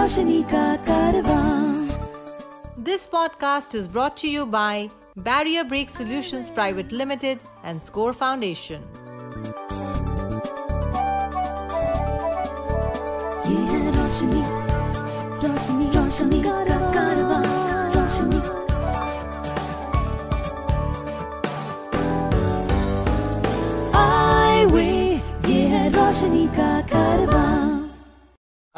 रोशनी का कारवां This podcast is brought to you by Barrier Break Solutions Private Limited and Score Foundation.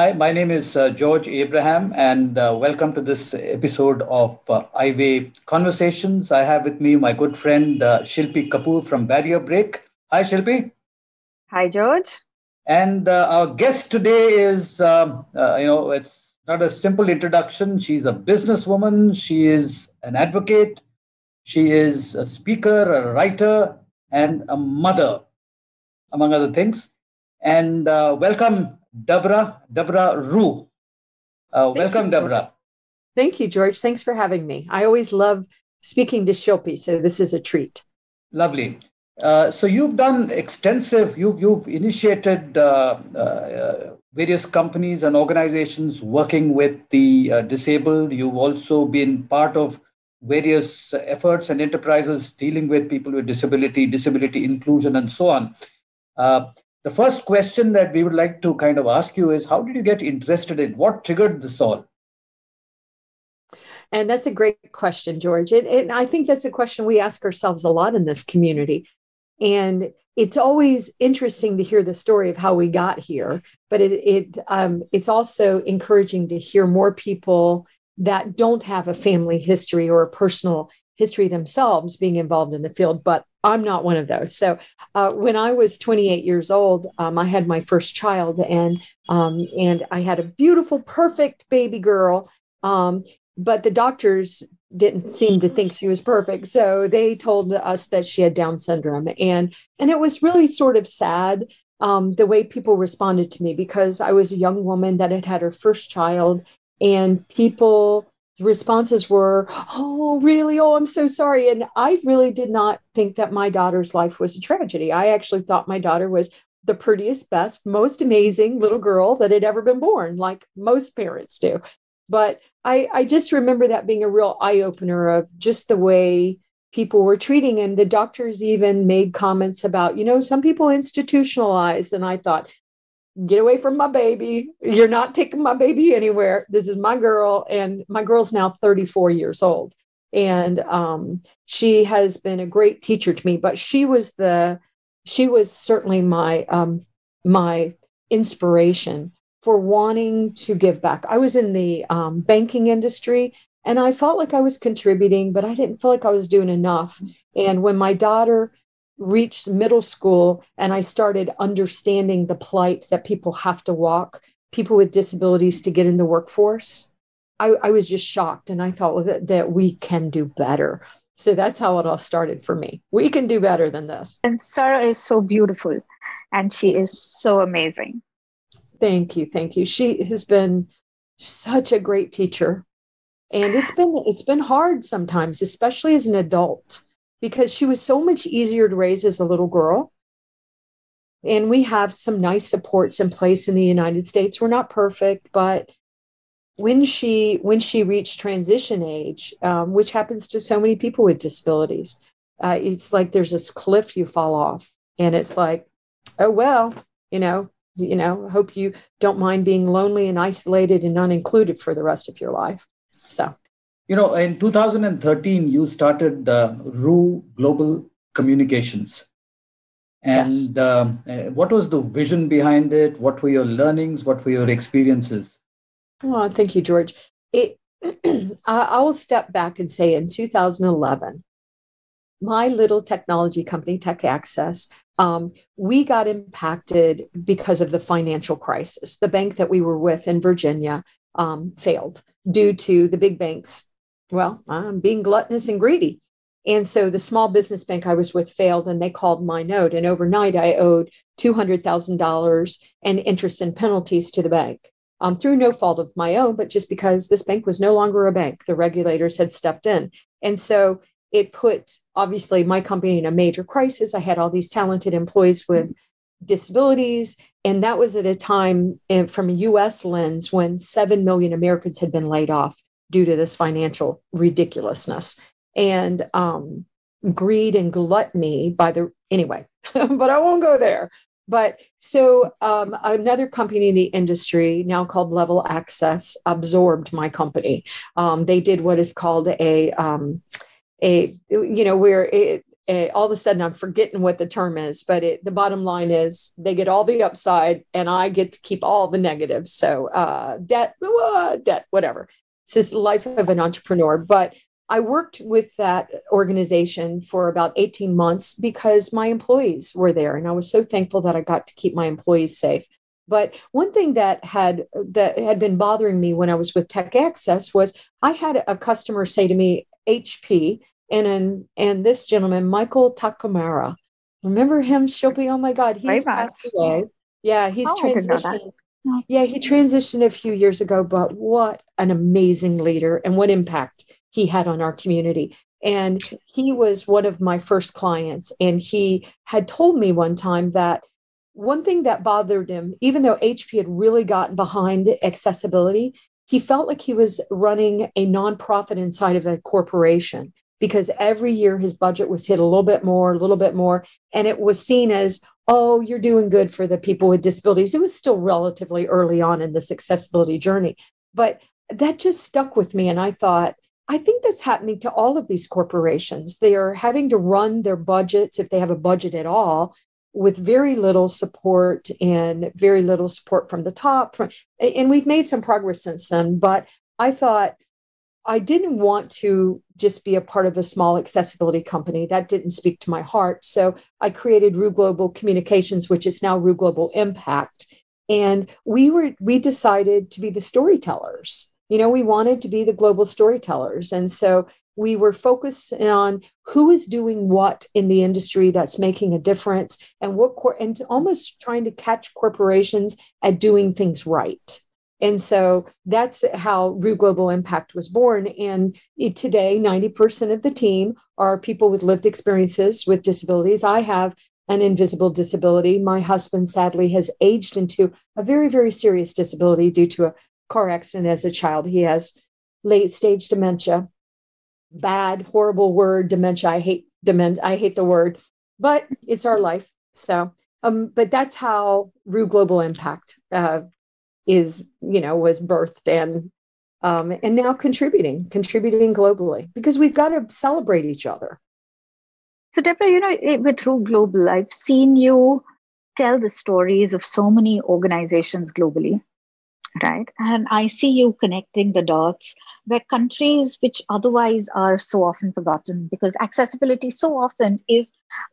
Hi, my name is uh, George Abraham, and uh, welcome to this episode of uh, Eyeway Conversations. I have with me my good friend uh, Shilpi Kapoor from Barrier Break. Hi, Shilpi. Hi, George. And uh, our guest today is, um, uh, you know, it's not a simple introduction. She's a businesswoman, she is an advocate, she is a speaker, a writer, and a mother, among other things. And uh, welcome, Debra, Debra Ruh. Uh, welcome, you. Debra. Thank you, George. Thanks for having me. I always love speaking to Shilpi, so this is a treat. Lovely. Uh, so you've done extensive. You've you've initiated uh, uh, various companies and organizations working with the uh, disabled. You've also been part of various efforts and enterprises dealing with people with disability, disability inclusion, and so on. Uh, the first question that we would like to kind of ask you is: How did you get interested in? What triggered this all? And that's a great question, George. And, and I think that's a question we ask ourselves a lot in this community. And it's always interesting to hear the story of how we got here, but it, it um, it's also encouraging to hear more people that don't have a family history or a personal history themselves being involved in the field. But I'm not one of those. So uh, when I was 28 years old, um, I had my first child, and um, and I had a beautiful, perfect baby girl. Um, but the doctors didn't seem to think she was perfect so they told us that she had down syndrome and and it was really sort of sad um, the way people responded to me because i was a young woman that had had her first child and people responses were oh really? Oh i'm so sorry. And i really did not think that my daughter's life was a tragedy. I actually thought my daughter was the prettiest best most amazing little girl that had ever been born like most parents do. But I, I just remember that being a real eye opener of just the way people were treating and the doctors even made comments about you know some people institutionalized and i thought get away from my baby you're not taking my baby anywhere this is my girl and my girl's now 34 years old and um, she has been a great teacher to me but she was the she was certainly my um, my inspiration for wanting to give back. I was in the um, banking industry and I felt like I was contributing, but I didn't feel like I was doing enough. And when my daughter reached middle school and I started understanding the plight that people have to walk, people with disabilities to get in the workforce, I, I was just shocked. And I thought well, that, that we can do better. So that's how it all started for me. We can do better than this. And Sarah is so beautiful and she is so amazing. Thank you, thank you. She has been such a great teacher. And it's been it's been hard sometimes, especially as an adult, because she was so much easier to raise as a little girl. And we have some nice supports in place in the United States. We're not perfect, but when she when she reached transition age, um, which happens to so many people with disabilities, uh, it's like there's this cliff you fall off, and it's like, oh well, you know, you know hope you don't mind being lonely and isolated and unincluded for the rest of your life so You know, in 2013, you started uh, Ruh Global Communications. And um, uh, what was the vision behind it? What were your learnings? What were your experiences? oh thank you george it I, I will step back and say in 2011 my little technology company tech access um, we got impacted because of the financial crisis the bank that we were with in virginia um, failed due to the big banks well i'm being gluttonous and greedy and so the small business bank I was with failed and they called my note. And overnight, I owed $200,000 and interest and penalties to the bank um, through no fault of my own, but just because this bank was no longer a bank. The regulators had stepped in. And so it put obviously my company in a major crisis. I had all these talented employees with disabilities. And that was at a time eh, from a US lens when 7 million Americans had been laid off due to this financial ridiculousness and um, greed and gluttony by the, anyway, but I won't go there. But so um, another company in the industry, now called Level Access, absorbed my company. Um, they did what is called a um, a you know where it, it, all of a sudden I'm forgetting what the term is, but it, the bottom line is they get all the upside and I get to keep all the negatives. So uh, debt, uh, debt, whatever. It's just the life of an entrepreneur. But I worked with that organization for about 18 months because my employees were there. And I was so thankful that I got to keep my employees safe. But one thing that had that had been bothering me when I was with Tech Access was I had a customer say to me, HP, and and, and this gentleman, Michael Takemura. Remember him, Shilpi? Oh my God, he's passed away. Yeah, he's oh, transitioned. Yeah, he transitioned a few years ago, but what an amazing leader and what impact he had on our community. And he was one of my first clients. And he had told me one time that one thing that bothered him, even though HP had really gotten behind accessibility, he felt like he was running a nonprofit inside of a corporation because every year his budget was hit a little bit more, a little bit more. And it was seen as, oh, you're doing good for the people with disabilities. It was still relatively early on in this accessibility journey. But that just stuck with me. And I thought, I think that's happening to all of these corporations. They are having to run their budgets, if they have a budget at all, with very little support and very little support from the top. And we've made some progress since then. But I thought I didn't want to just be a part of a small accessibility company. That didn't speak to my heart. So I created Ruh Global Communications, which is now Ruh Global Impact. And we were we decided to be the storytellers you know we wanted to be the global storytellers and so we were focused on who is doing what in the industry that's making a difference and what cor- and almost trying to catch corporations at doing things right and so that's how Ruh Global Impact was born. And today, 90% of the team are people with lived experiences with disabilities. I have an invisible disability. My husband, sadly, has aged into a very, very serious disability due to a car accident as a child. He has late stage dementia. Bad, horrible word, dementia. I hate dementia. I hate the word, but it's our life. So, um, but that's how Ruh Global Impact uh, is, you know, was birthed and um, and now contributing, contributing globally because we've got to celebrate each other. So, Debra, you know, with Global, I've seen you tell the stories of so many organizations globally right? And I see you connecting the dots where countries which otherwise are so often forgotten because accessibility so often is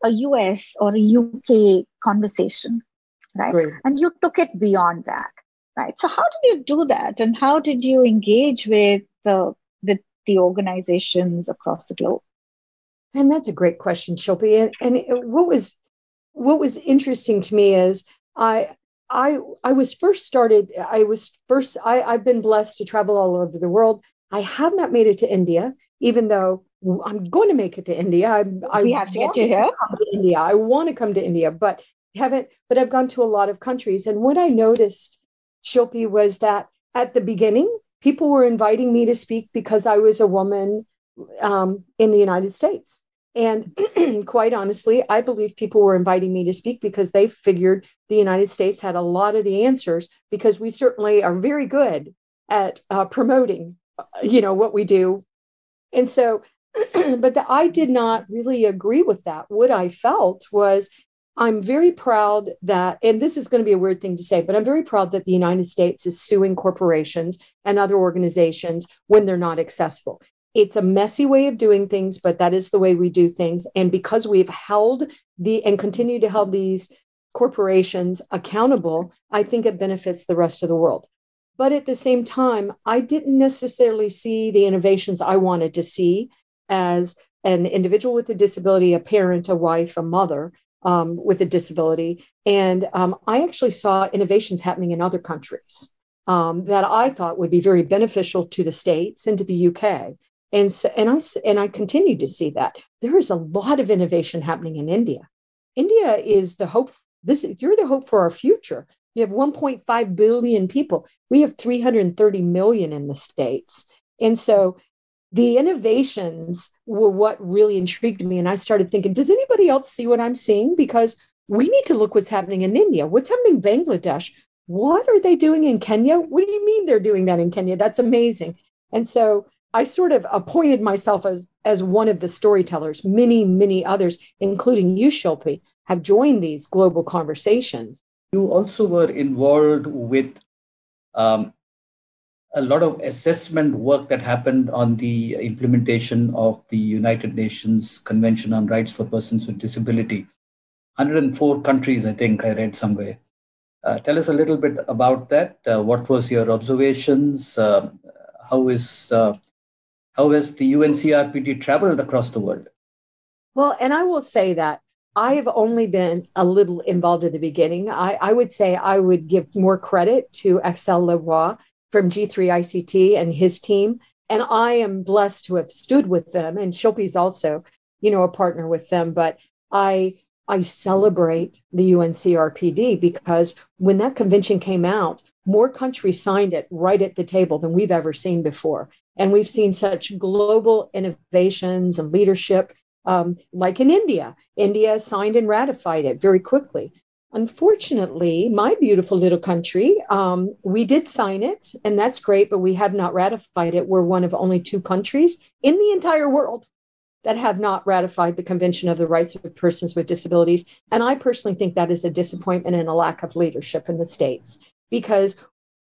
a US or a UK conversation, right? Great. And you took it beyond that, right? So how did you do that, and how did you engage with the with the organizations across the globe? And that's a great question, Shilpi. And, and what was what was interesting to me is I I I was first started. I was first. I, I've been blessed to travel all over the world. I have not made it to India, even though I'm going to make it to India. I, I we have to get to here. To India. I want to come to India, but haven't. But I've gone to a lot of countries, and what I noticed, Shilpi, was that at the beginning, people were inviting me to speak because I was a woman um, in the United States. And quite honestly, I believe people were inviting me to speak because they figured the United States had a lot of the answers because we certainly are very good at uh, promoting, uh, you know, what we do. And so, but the, I did not really agree with that. What I felt was I'm very proud that, and this is going to be a weird thing to say, but I'm very proud that the United States is suing corporations and other organizations when they're not accessible. It's a messy way of doing things but that is the way we do things. And because we've held the and continue to hold these corporations accountable i think it benefits the rest of the world. But at the same time i didn't necessarily see the innovations i wanted to see as an individual with a disability a parent a wife a mother um, with a disability and um, i actually saw innovations happening in other countries um, that I thought would be very beneficial to the states and to the UK and so, and I and I continue to see that there is a lot of innovation happening in India. India is the hope this is you're the hope for our future. You have 1.5 billion people. We have 330 million in the states. And so the innovations were what really intrigued me. And I started thinking, does anybody else see what I'm seeing? Because we need to look what's happening in India. What's happening in Bangladesh? What are they doing in Kenya? What do you mean they're doing that in Kenya? That's amazing. And so I sort of appointed myself as, as one of the storytellers. Many, many others, including you, Shilpi, have joined these global conversations. You also were involved with um, a lot of assessment work that happened on the implementation of the United Nations Convention on Rights for Persons with Disability. 104 countries, I think I read somewhere. Uh, tell us a little bit about that. Uh, what was your observations? Uh, how is uh, how has the UNCRPD traveled across the world? Well, and I will say that I have only been a little involved at the beginning. I, I would say I would give more credit to Axel Leblois from G3ICT and his team. And I am blessed to have stood with them. And Shilpi's also, you know, a partner with them. But I I celebrate the UNCRPD because when that convention came out, more countries signed it right at the table than we've ever seen before. And we've seen such global innovations and leadership, um, like in India. India signed and ratified it very quickly. Unfortunately, my beautiful little country, um, we did sign it, and that's great, but we have not ratified it. We're one of only two countries in the entire world that have not ratified the Convention of the Rights of Persons with Disabilities. And I personally think that is a disappointment and a lack of leadership in the states because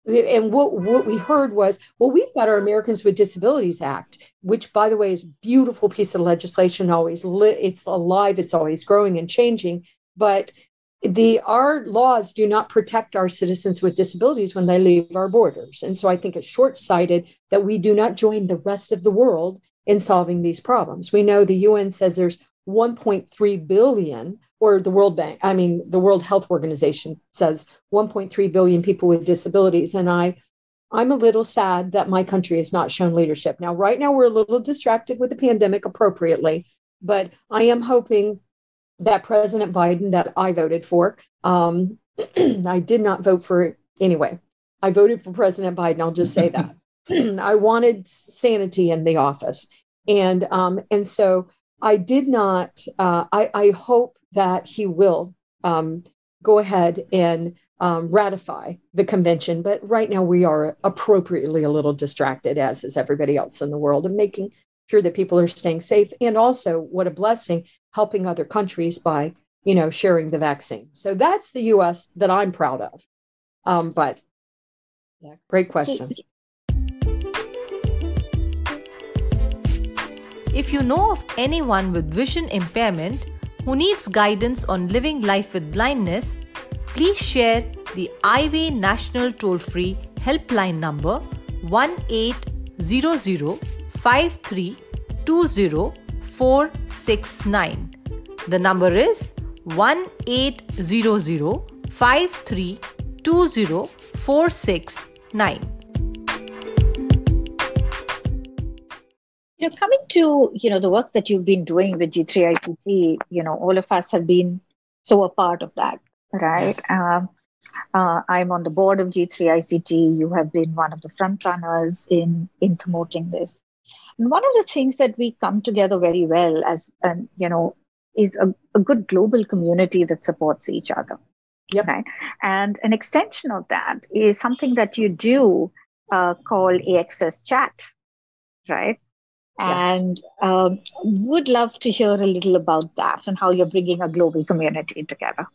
and what, what we heard was well we've got our americans with disabilities act which by the way is beautiful piece of legislation always li- it's alive it's always growing and changing but the our laws do not protect our citizens with disabilities when they leave our borders. And so i think it's short-sighted that we do not join the rest of the world in solving these problems. We know the un says there's 1.3 billion or the world bank i mean the world health organization says 1.3 billion people with disabilities. And i i'm a little sad that my country has not shown leadership. Now right now we're a little distracted with the pandemic appropriately but i am hoping that President Biden that I voted for. Um, I did not vote for anyway. I voted for President Biden. I'll just say that. I wanted sanity in the office, and um, and so I did not. Uh, I, I hope that he will um, go ahead and um, ratify the convention. But right now we are appropriately a little distracted, as is everybody else in the world, and making sure that people are staying safe and also what a blessing helping other countries by you know sharing the vaccine. So that's the us that i'm proud of. Um, but yeah great question. If you know of anyone with vision impairment who needs guidance on living life with blindness please share the Eyeway National Toll Free Helpline number 1800 5320469. The number is 1800 5320469. You know, coming to you know the work that you've been doing with G3ICT, you know, all of us have been so a part of that, right? Um, uh, I'm on the board of G3ICT. You have been one of the front runners in in promoting this. And one of the things that we come together very well as, um, you know, is a, a good global community that supports each other. Yep. Right. And an extension of that is something that you do uh, called AXS Chat, right? Yes. And um, would love to hear a little about that and how you're bringing a global community together.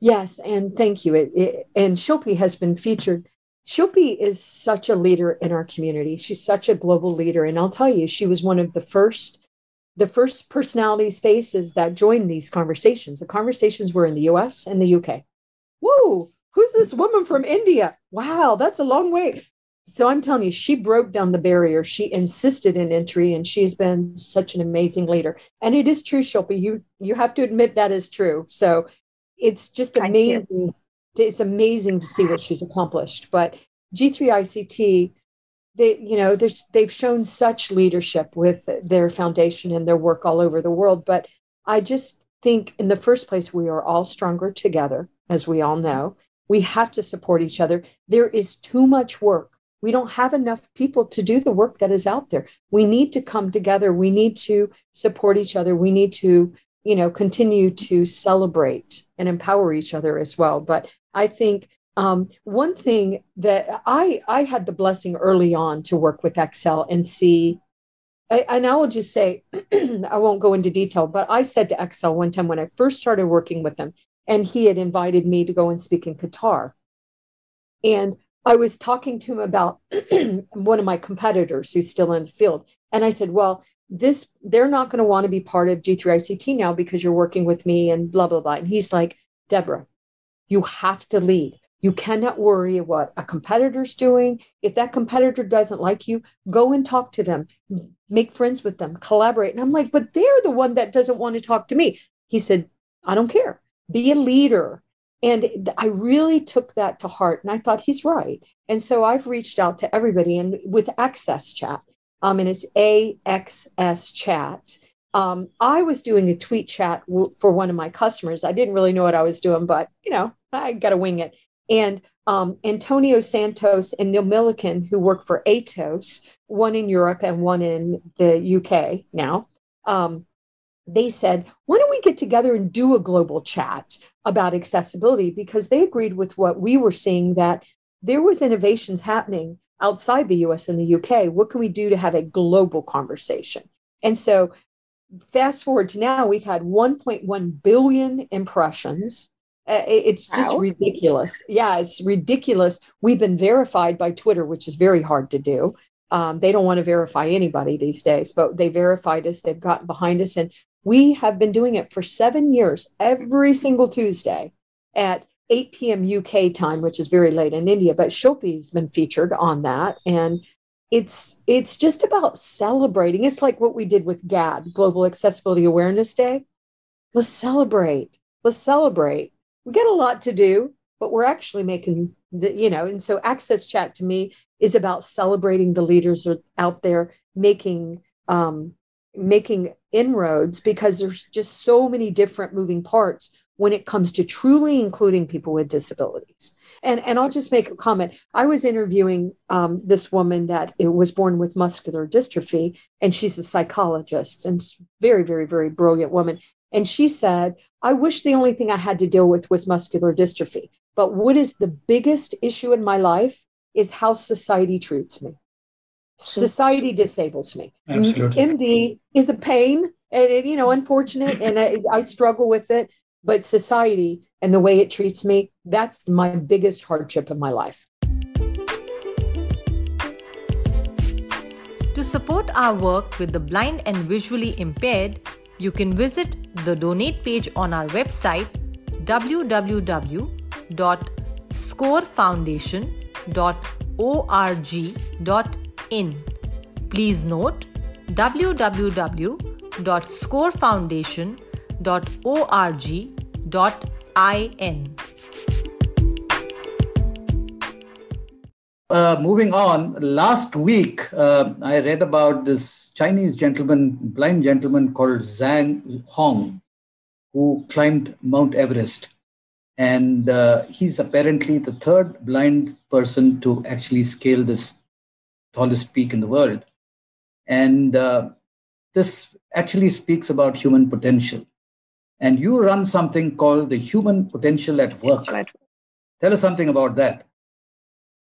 Yes, and thank you. It, it, and Shilpi has been featured Shilpi is such a leader in our community. She's such a global leader. And I'll tell you, she was one of the first, the first personalities, faces that joined these conversations. The conversations were in the US and the UK. Whoa, who's this woman from India? Wow, that's a long way. So I'm telling you, she broke down the barrier. She insisted in entry, and she's been such an amazing leader. And it is true, Shilpi. You you have to admit that is true. So it's just amazing it's amazing to see what she's accomplished. But G3ICT, they, you know, they've shown such leadership with their foundation and their work all over the world. But I just, think, in the first place, we are all stronger together, as we all know. We have to support each other. There is too much work. We don't have enough people to do the work that is out there. We need to come together. We need to support each other. We need to, you know, continue to celebrate and empower each other as well. But I think um, one thing that I I had the blessing early on to work with Axel and see I, and I will just say, I won't go into detail, but I said to Axel one time when I first started working with them, and he had invited me to go and speak in Qatar. And I was talking to him about one of my competitors who's still in the field. And I said, Well, this, they're not going to want to be part of G3ICT now because you're working with me and blah, blah, blah. And he's like, Debra, you have to lead. You cannot worry what a competitor's doing. If that competitor doesn't like you, go and talk to them, make friends with them, collaborate. And I'm like, but they're the one that doesn't want to talk to me. He said, I don't care. Be a leader. And I really took that to heart. And I thought he's right. And so I've reached out to everybody and with AXS Chat, um, and it's AXS Chat. Um, I was doing a tweet chat w- for one of my customers. I didn't really know what I was doing, but you know, I got to wing it. And um, Antonio Santos and Neil Milliken, who work for Atos, one in Europe and one in the UK now, um, they said, why don't we get together and do a global chat about accessibility? Because they agreed with what we were seeing that there was innovations happening outside the US and the UK. What can we do to have a global conversation? And so fast forward to now, we've had 1.1 billion impressions it's just ridiculous. Yeah, it's ridiculous. We've been verified by Twitter, which is very hard to do. Um, they don't want to verify anybody these days, but they verified us. They've gotten behind us. And we have been doing it for seven years, every single Tuesday at 8 p.m. UK time, which is very late in India. But Shilpi's been featured on that. And it's it's just about celebrating. It's like what we did with GAAD, Global Accessibility Awareness Day. Let's celebrate. Let's celebrate we got a lot to do, but we're actually making the, you know, and so AXS Chat to me is about celebrating the leaders are out there making um, making inroads because there's just so many different moving parts when it comes to truly including people with disabilities. And, and I'll just make a comment. I was interviewing um, this woman that it was born with muscular dystrophy, and she's a psychologist and very, very, very brilliant woman. And she said, I wish the only thing I had to deal with was muscular dystrophy. But what is the biggest issue in my life is how society treats me. Society disables me. Absolutely. MD is a pain and, it, you know, unfortunate, and I, I struggle with it. But society and the way it treats me, that's my biggest hardship in my life. To support our work with the blind and visually impaired, you can visit the donate page on our website www.scorefoundation.org.in. Please note www.scorefoundation.org.in. Uh, moving on, last week uh, I read about this Chinese gentleman, blind gentleman called Zhang Hong, who climbed Mount Everest. And uh, he's apparently the third blind person to actually scale this tallest peak in the world. And uh, this actually speaks about human potential. And you run something called the Human Potential at Work. Tell us something about that.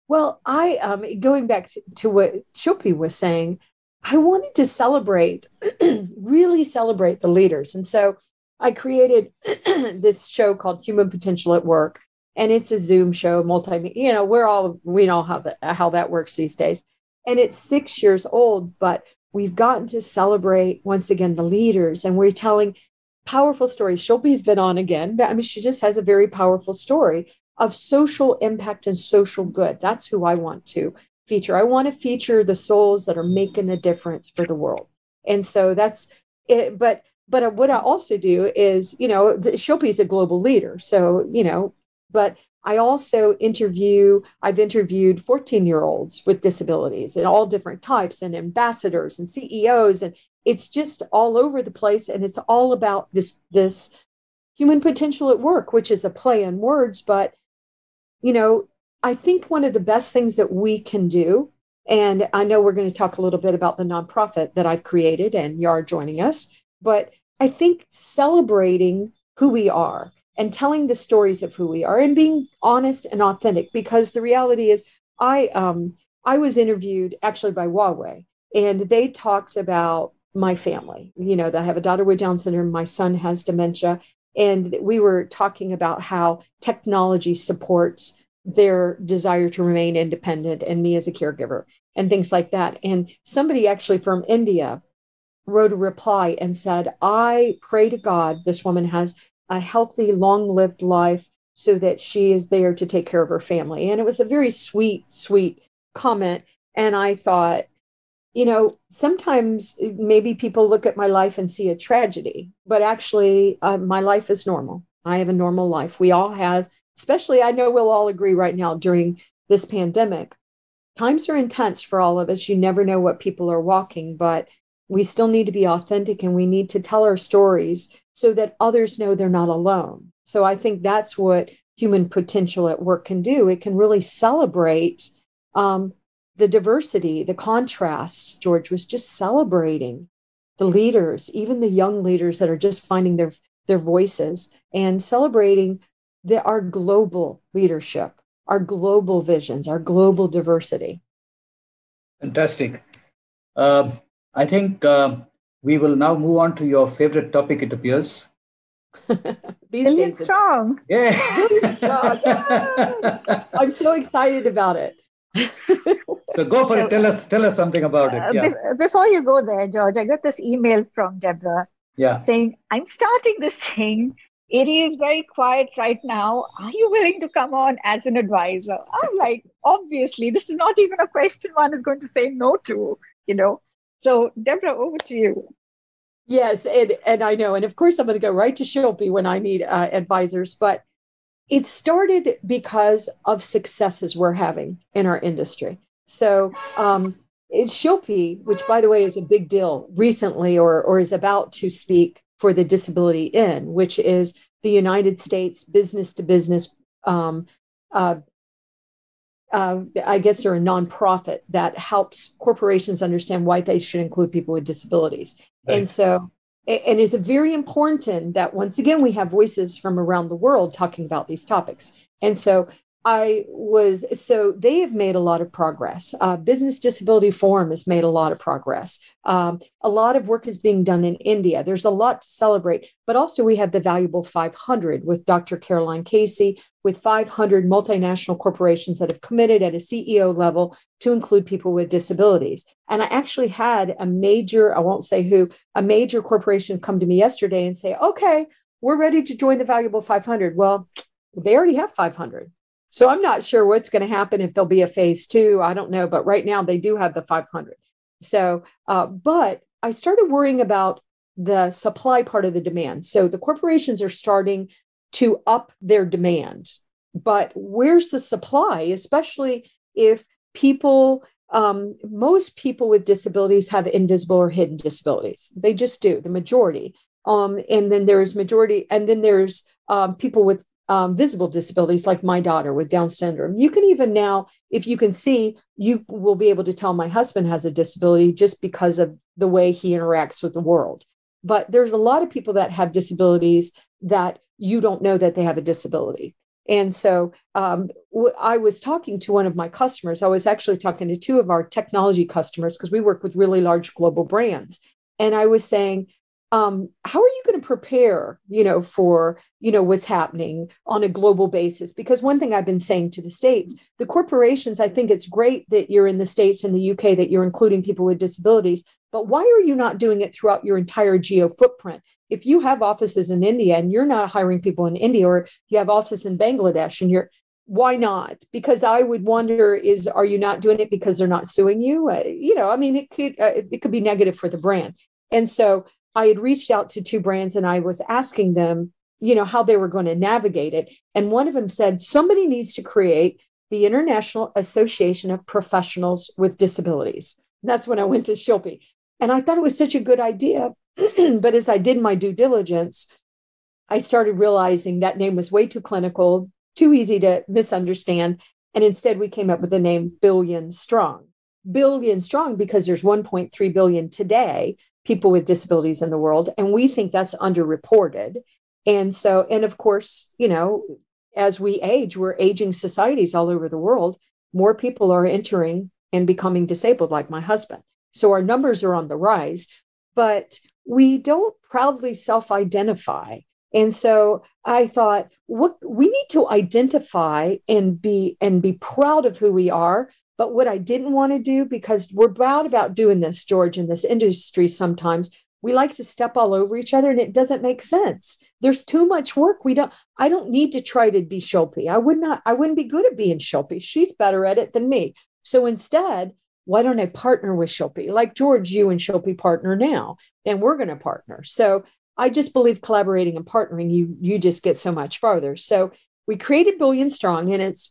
Well, I um, going back to, to what Shilpi was saying, I wanted to celebrate, really celebrate the leaders, and so I created this show called Human Potential at Work, and it's a Zoom show, multi. You know, we're all we know how that how that works these days, and it's six years old, but we've gotten to celebrate once again the leaders, and we're telling powerful stories. Shilpi's been on again, but I mean, she just has a very powerful story of social impact and social good. That's who I want to feature. I want to feature the souls that are making a difference for the world. And so that's it. But but what I also do is, you know, Shilpi's a global leader. So, you know, but I also interview, I've interviewed 14 year olds with disabilities and all different types and ambassadors and CEOs and it's just all over the place and it's all about this this human potential at work which is a play on words but you know i think one of the best things that we can do and i know we're going to talk a little bit about the nonprofit that i've created and you're joining us but i think celebrating who we are and telling the stories of who we are and being honest and authentic because the reality is i um i was interviewed actually by huawei and they talked about my family. You know, I have a daughter with Down syndrome, my son has dementia. And we were talking about how technology supports their desire to remain independent and me as a caregiver and things like that. And somebody actually from India wrote a reply and said, I pray to God this woman has a healthy, long lived life so that she is there to take care of her family. And it was a very sweet, sweet comment. And I thought, you know, sometimes maybe people look at my life and see a tragedy, but actually, uh, my life is normal. I have a normal life. We all have, especially, I know we'll all agree right now during this pandemic. Times are intense for all of us. You never know what people are walking, but we still need to be authentic and we need to tell our stories so that others know they're not alone. So I think that's what human potential at work can do. It can really celebrate um, the diversity, the contrasts. George was just celebrating the leaders, even the young leaders that are just finding their their voices and celebrating the, our global leadership, our global visions, our global diversity. Fantastic. Uh, I think uh, we will now move on to your favorite topic, it appears. These Billion days. strong. Yeah. strong. I'm so excited about it. So go for it. Tell us, tell us something about it. Uh, yeah. Be- before you go there, George, I got this email from Debra yeah. saying, I'm starting this thing. It is very quiet right now. Are you willing to come on as an advisor? I'm like, obviously, this is not even a question one is going to say no to, you know. So, Debra, over to you. Yes, and, and I know. And of course, I'm going to go right to Shilpi when I need uh, advisors. But it started because of successes we're having in our industry. So um, it's Shilpi, which by the way is a big deal recently or, or is about to speak for the Disability In, which is the United States business to business. Um, uh, uh, I guess they're a nonprofit that helps corporations understand why they should include people with disabilities. And so and is very important that once again we have voices from around the world talking about these topics. And so I was so they have made a lot of progress. Uh, Business Disability Forum has made a lot of progress. Um, a lot of work is being done in India. There's a lot to celebrate, but also we have the valuable 500 with Dr. Caroline Casey, with 500 multinational corporations that have committed at a CEO level to include people with disabilities. And I actually had a major, I won't say who, a major corporation come to me yesterday and say, okay, we're ready to join the valuable 500. Well, they already have 500 so I'm not sure what's going to happen if there'll be a phase two. I don't know, but right now they do have the 500. So, uh, but I started worrying about the supply part of the demand. So the corporations are starting to up their demand, but where's the supply, especially if people um, most people with disabilities have invisible or hidden disabilities. They just do, the majority. Um, and then there's majority, and then there's um, people with um, visible disabilities like my daughter with Down syndrome. You can even now, if you can see, you will be able to tell my husband has a disability just because of the way he interacts with the world. But there's a lot of people that have disabilities that you don't know that they have a disability. And so um, w- I was talking to one of my customers. I was actually talking to two of our technology customers because we work with really large global brands. And I was saying, um, how are you going to prepare you know for you know what's happening on a global basis? Because one thing i've been saying to the states the corporations i think it's great that you're in the states and the uk that you're including people with disabilities but why are you not doing it throughout your entire geo footprint? If you have offices in india and you're not hiring people in india or you have offices in bangladesh and you're why not? Because i would wonder is are you not doing it because they're not suing you? Uh, you know i mean it could uh, it could be negative for the brand. And so I had reached out to two brands and I was asking them, you know, how they were going to navigate it. And one of them said, somebody needs to create the International Association of Professionals with Disabilities. And that's when I went to Shilpi. And I thought it was such a good idea. but as I did my due diligence, I started realizing that name was way too clinical, too easy to misunderstand. And instead, we came up with the name Billion Strong. Billion Strong because there's 1.3 billion today people with disabilities in the world. And we think that's underreported. And so, and of course, you know, as we age, we're aging societies all over the world. More people are entering and becoming disabled, like my husband. So our numbers are on the rise, but we don't proudly self identify. And so I thought, what we need to identify and be and be proud of who we are. But what I didn't want to do, because we're proud about doing this, George, in this industry sometimes, we like to step all over each other and it doesn't make sense. There's too much work. We don't, I don't need to try to be Shilpi. I would not, I wouldn't be good at being Shilpi. She's better at it than me. So instead, why don't I partner with Shilpi? Like George, you and Shilpi partner now, and we're going to partner. So I just believe collaborating and partnering, you you just get so much farther. So we created Billion Strong, and it's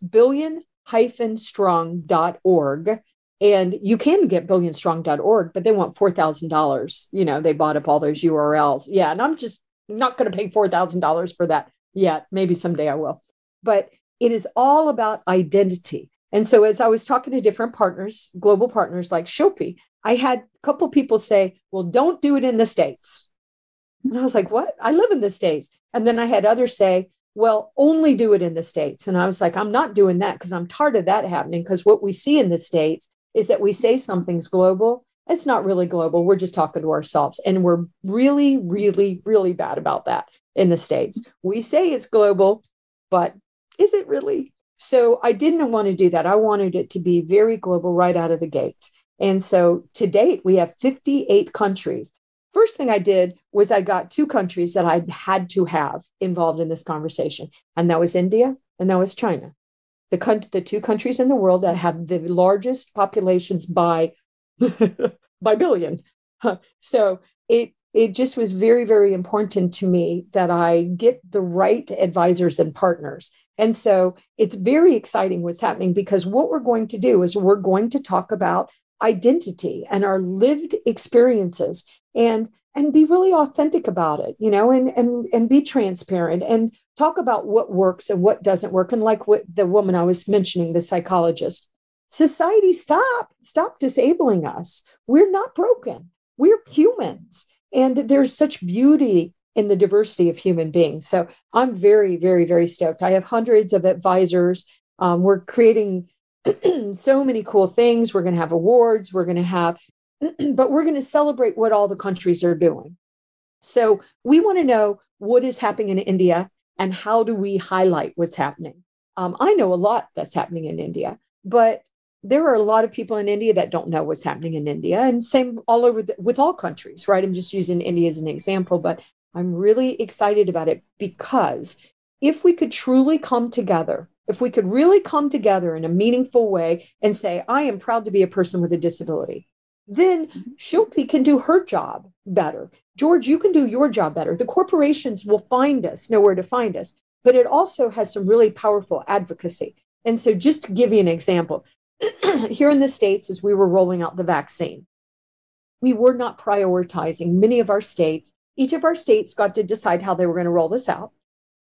billion-strong.org. And you can get billionstrong.org, but they want $4,000. You know, they bought up all those URLs. Yeah. And I'm just not going to pay $4,000 for that yet. Maybe someday I will. But it is all about identity. And so as I was talking to different partners, global partners like Shilpi, I had a couple people say, well, don't do it in the States. And I was like, what? I live in the States. And then I had others say, well, only do it in the States. And I was like, I'm not doing that because I'm tired of that happening. Because what we see in the States is that we say something's global. It's not really global. We're just talking to ourselves. And we're really, really, really bad about that in the States. We say it's global, but is it really? So I didn't want to do that. I wanted it to be very global right out of the gate. And so to date, we have 58 countries. First thing I did was I got two countries that I had to have involved in this conversation, and that was India and that was China. The, the two countries in the world that have the largest populations by by billion. So it it just was very very important to me that I get the right advisors and partners. And so it's very exciting what's happening because what we're going to do is we're going to talk about identity and our lived experiences and and be really authentic about it you know and and and be transparent and talk about what works and what doesn't work. And like what the woman i was mentioning the psychologist society stop stop disabling us. We're not broken. We're humans. And there's such beauty in the diversity of human beings. So i'm very very very stoked. I have hundreds of advisors. Um, we're creating so many cool things. We're going to have awards. We're going to have, but we're going to celebrate what all the countries are doing. So we want to know what is happening in India and how do we highlight what's happening. Um, I know a lot that's happening in India, but there are a lot of people in India that don't know what's happening in India, and same all over the, with all countries, right? I'm just using India as an example, but I'm really excited about it because if we could truly come together if we could really come together in a meaningful way and say, I am proud to be a person with a disability, then mm-hmm. Shilpi can do her job better. George, you can do your job better. The corporations will find us, know where to find us, but it also has some really powerful advocacy. And so, just to give you an example, here in the States, as we were rolling out the vaccine, we were not prioritizing many of our states. Each of our states got to decide how they were going to roll this out.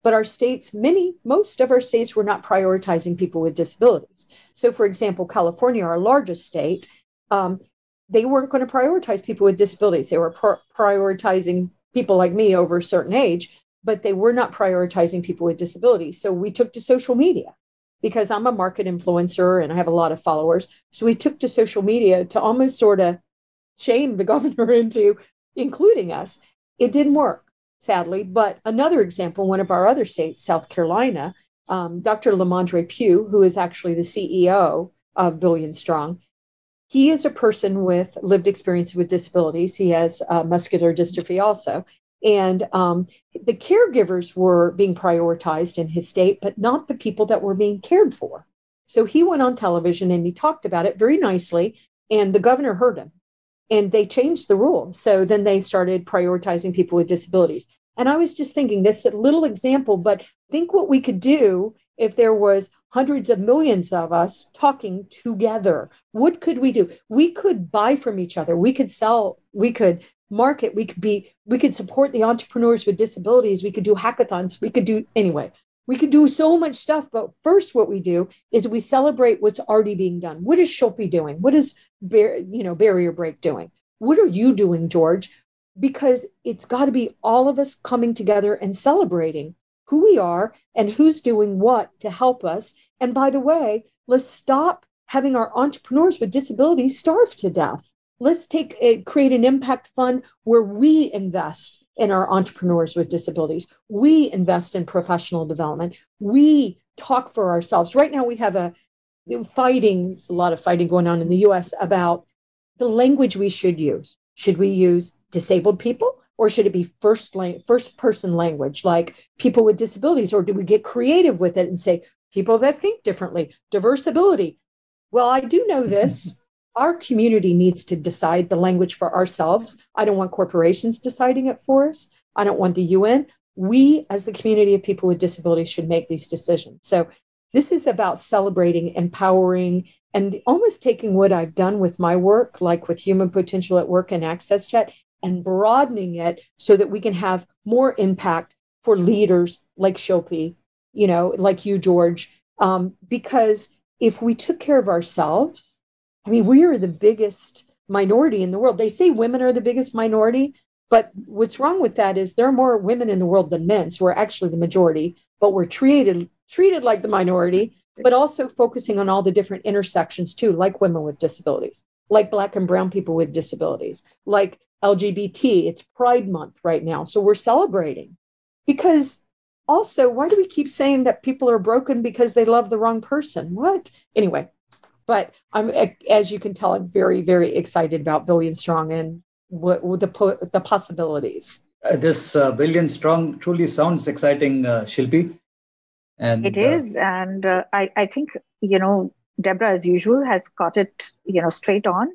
But our states, many, most of our states were not prioritizing people with disabilities. So, for example, California, our largest state, um, they weren't going to prioritize people with disabilities. They were pr- prioritizing people like me over a certain age, but they were not prioritizing people with disabilities. So we took to social media because I'm a market influencer and I have a lot of followers. So we took to social media to almost sort of shame the governor into including us. It didn't work sadly. But another example, one of our other states, South Carolina, um, Dr. Lamondre Pugh, who is actually the CEO of Billion Strong, he is a person with lived experience with disabilities. He has uh, muscular dystrophy also. And um, the caregivers were being prioritized in his state, but not the people that were being cared for. So he went on television and he talked about it very nicely, and the governor heard him and they changed the rule. So then they started prioritizing people with disabilities. And I was just thinking this little example, but think what we could do if there was hundreds of millions of us talking together. What could we do? We could buy from each other. We could sell we could market we could be we could support the entrepreneurs with disabilities we could do hackathons we could do anyway we could do so much stuff but first what we do is we celebrate what's already being done. What is Shilpi doing? What is Bar- you know barrier break doing? What are you doing george? Because it's got to be all of us coming together and celebrating who we are and who's doing what to help us. And by the way let's stop having our entrepreneurs with disabilities starve to death. Let's take a, create an impact fund where we invest in our entrepreneurs with disabilities. We invest in professional development. We talk for ourselves. Right now we have a fighting It's a lot of fighting going on in the us about the language we should use. Should we use disabled people or should it be first lang- first person language like people with disabilities or do we get creative with it and say people that think differently. Diverse ability well i do know this our community needs to decide the language for ourselves. I don't want corporations deciding it for us. I don't want the UN. We, as the community of people with disabilities, should make these decisions. So, this is about celebrating, empowering, and almost taking what I've done with my work, like with Human Potential at Work and AXS Chat, and broadening it so that we can have more impact for leaders like Shilpi, you know, like you, George. Um, because if we took care of ourselves, I mean, we are the biggest minority in the world. They say women are the biggest minority, but what's wrong with that is there are more women in the world than men. So we're actually the majority, but we're treated treated like the minority, but also focusing on all the different intersections too, like women with disabilities, like black and brown people with disabilities, like LGBT. It's Pride Month right now. So we're celebrating. Because also, why do we keep saying that people are broken because they love the wrong person? What? Anyway, but I'm, as you can tell, I'm very, very excited about Billion Strong and what, what the the possibilities. Uh, this uh, Billion Strong truly sounds exciting, uh, Shilpi. And it is, uh, and uh, I, I think you know Deborah, as usual, has got it you know straight on.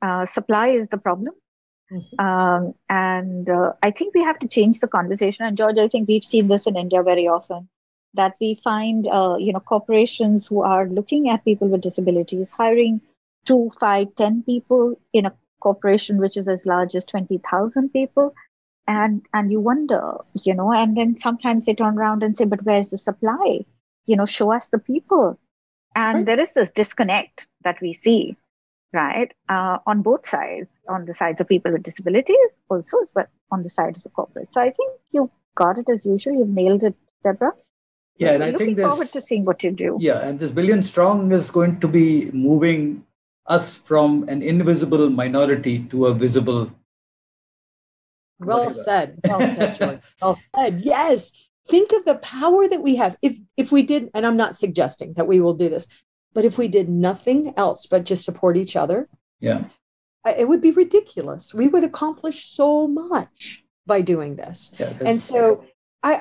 Uh, supply is the problem. Mm-hmm. Um, and I think we have to change the conversation. And George, I think we've seen this in India very often that we find uh, you know corporations who are looking at people with disabilities hiring two five ten people in a corporation which is as large as 20000 people. And and you wonder you know and then sometimes they turn around and say but where's the supply? You know show us the people. And right. there is this disconnect that we see right uh, on both sides on the sides of people with disabilities also but on the side of the corporate. So i think you got it as usual. You've nailed it deborah yeah, and I think this is forward to seeing what you do. Yeah, and this billion strong is going to be moving us from an invisible minority to a visible. Well whatever. said. Well said, George. well said. Yes. Think of the power that we have. If if we did, and I'm not suggesting that we will do this, but if we did nothing else but just support each other, yeah, it would be ridiculous. We would accomplish so much by doing this. Yeah, and so I,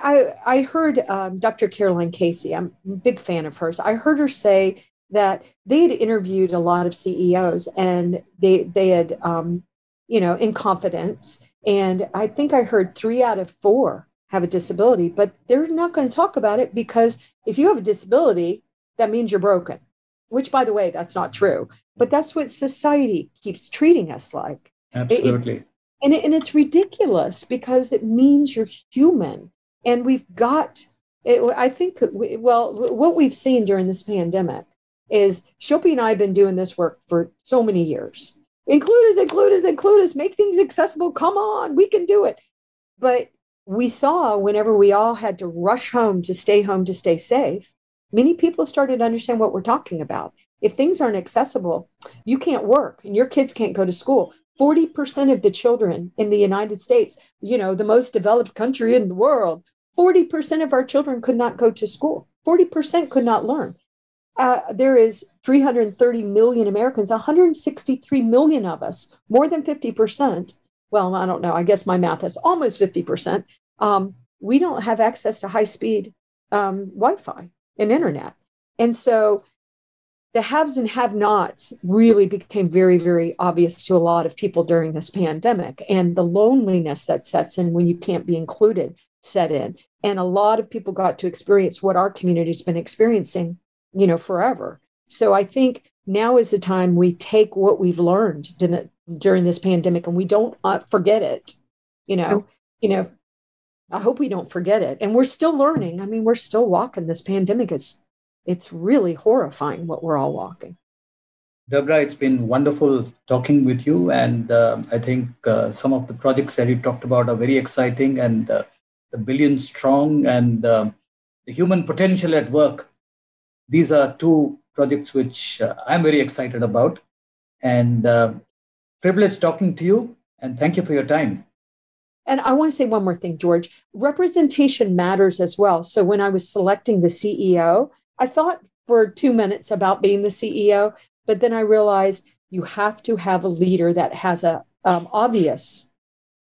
I, I heard um, Dr. Caroline Casey, I'm a big fan of hers. I heard her say that they had interviewed a lot of CEOs and they, they had, um, you know, in confidence. And I think I heard three out of four have a disability, but they're not going to talk about it because if you have a disability, that means you're broken, which, by the way, that's not true. But that's what society keeps treating us like. Absolutely. It, and, it, and it's ridiculous because it means you're human and we've got it, i think we, well what we've seen during this pandemic is Shilpi and i have been doing this work for so many years. Include us include us include us make things accessible. Come on we can do it. But we saw whenever we all had to rush home to stay home to stay safe many people started to understand what we're talking about. If things aren't accessible you can't work and your kids can't go to school 40% of the children in the United States, you know, the most developed country in the world, 40% of our children could not go to school. 40% could not learn. Uh, there is 330 million Americans, 163 million of us, more than 50%. Well, I don't know. I guess my math is almost 50%. Um, we don't have access to high speed um, Wi Fi and internet. And so the haves and have nots really became very, very obvious to a lot of people during this pandemic. And the loneliness that sets in when you can't be included set in. And a lot of people got to experience what our community's been experiencing, you know, forever. So I think now is the time we take what we've learned during this pandemic and we don't uh, forget it you know you know i hope we don't forget it and we're still learning i mean we're still walking this pandemic is it's really horrifying what we're all walking Deborah, it's been wonderful talking with you. And uh, I think uh, some of the projects that you talked about are very exciting and uh, the billion strong and um, the human potential at work. These are two projects which uh, I'm very excited about. And uh, privileged talking to you. And thank you for your time. And I want to say one more thing, George. Representation matters as well. So when I was selecting the CEO, I thought for two minutes about being the CEO, but then I realized you have to have a leader that has a um, obvious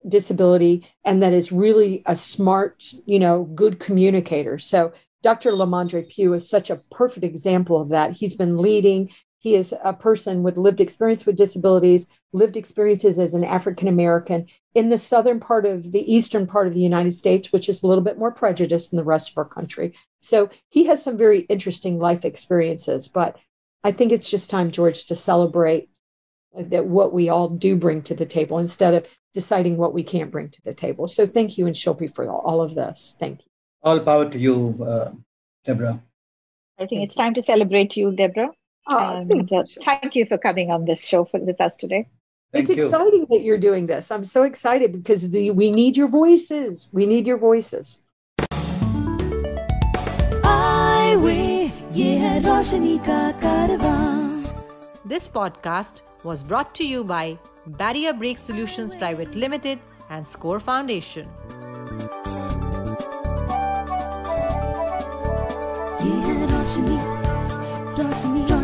disability and that is really a smart, you know, good communicator. So Dr. Lamondre Pugh is such a perfect example of that. He's been leading. He is a person with lived experience with disabilities, lived experiences as an African American in the southern part of the eastern part of the United States, which is a little bit more prejudiced than the rest of our country. So he has some very interesting life experiences. But I think it's just time, George, to celebrate that what we all do bring to the table instead of deciding what we can't bring to the table. So thank you and Shilpi for all of this. Thank you. All power to you, uh, Deborah. I think it's time to celebrate you, Deborah. Oh, thank, you. thank, you. for coming on this show for, with us today. Thank it's you. exciting that you're doing this. I'm so excited because the, we need your voices. We need your voices. This podcast was brought to you by Barrier Break Solutions Private Limited and Score Foundation.